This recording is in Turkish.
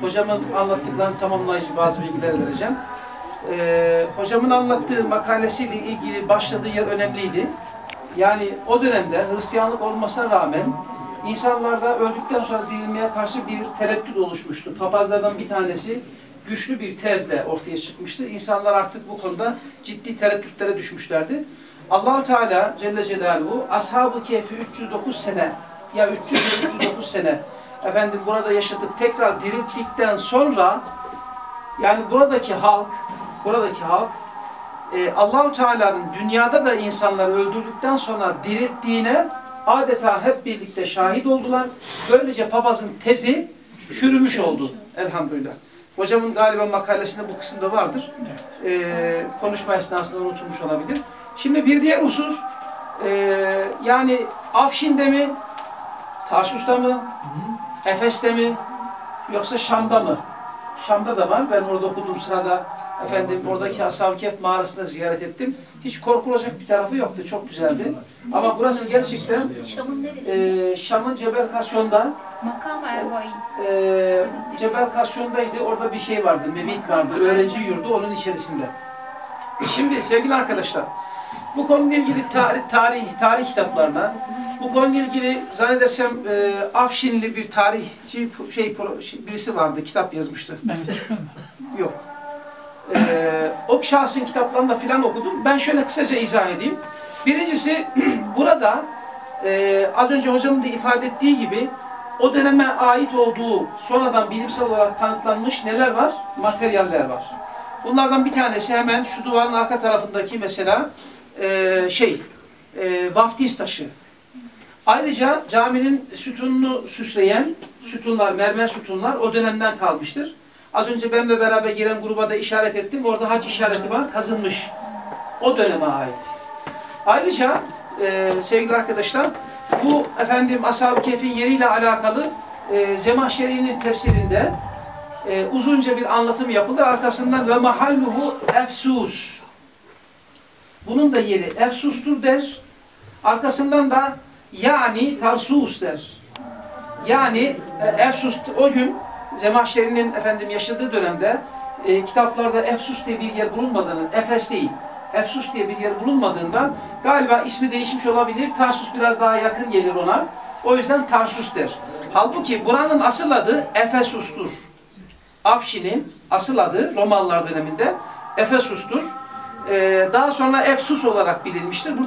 hocamın anlattıklarını tamamlayıcı bazı bilgiler vereceğim. Ee, hocamın anlattığı makalesiyle ilgili başladığı yer önemliydi. Yani o dönemde Hristiyanlık olmasına rağmen insanlarda öldükten sonra dirilmeye karşı bir tereddüt oluşmuştu. Papazlardan bir tanesi güçlü bir tezle ortaya çıkmıştı. İnsanlar artık bu konuda ciddi tereddütlere düşmüşlerdi. Allahu Teala Celle Celaluhu Ashab-ı Kehf'i 309 sene ya 300 ya 309 sene efendim burada yaşatıp tekrar dirilttikten sonra yani buradaki halk buradaki halk e, Allahu Teala'nın dünyada da insanları öldürdükten sonra dirilttiğine adeta hep birlikte şahit oldular. Böylece papazın tezi çürümüş oldu. Elhamdülillah. Hocamın galiba makalesinde bu kısımda vardır. E, konuşma esnasında unutulmuş olabilir. Şimdi bir diğer husus e, yani Afşin'de mi, Tarsus'ta mı, Efes'te mi, yoksa Şam'da mı? Şam'da da var. Ben orada okuduğum sırada efendim oradaki Ashab-ı Kehf mağarasını ziyaret ettim. Hiç korkulacak bir tarafı yoktu. Çok güzeldi. Ama burası gerçekten Şam'ın e, Şam'ın Cebel Kasyon'da Makam Erbain. e, Cebel Kasyon'daydı. Orada bir şey vardı. Mebit vardı. Öğrenci yurdu onun içerisinde. Şimdi sevgili arkadaşlar bu konuyla ilgili tarih, tarih, tarih kitaplarına bu konuyla ilgili zannedersem e, Afşinli bir tarihçi şey, şey, birisi vardı. Kitap yazmıştı. Yok. Ee, o şahsın kitaplarını da filan okudum. Ben şöyle kısaca izah edeyim. Birincisi burada e, az önce hocamın da ifade ettiği gibi o döneme ait olduğu sonradan bilimsel olarak kanıtlanmış neler var? Materyaller var. Bunlardan bir tanesi hemen şu duvarın arka tarafındaki mesela e, şey e, vaftiz taşı. Ayrıca caminin sütununu süsleyen sütunlar, mermer sütunlar o dönemden kalmıştır. Az önce benimle beraber giren gruba da işaret ettim. Orada hac işareti var, kazınmış. O döneme ait. Ayrıca e, sevgili arkadaşlar, bu efendim Ashab-ı Kehf'in yeriyle alakalı e, Zemahşeri'nin tefsirinde e, uzunca bir anlatım yapılır. Arkasından ve mahalluhu efsus. Bunun da yeri efsustur der. Arkasından da yani tarsus der. Yani e, Efsus o gün Zemahşeri'nin efendim yaşadığı dönemde e, kitaplarda Efsus diye bir yer bulunmadığını, Efes değil, Efsus diye bir yer bulunmadığından galiba ismi değişmiş olabilir. Tarsus biraz daha yakın gelir ona. O yüzden Tarsus der. Halbuki buranın asıl adı Efesus'tur. Afşin'in asıl adı Romalılar döneminde Efesus'tur. E, daha sonra Efsus olarak bilinmiştir. Burada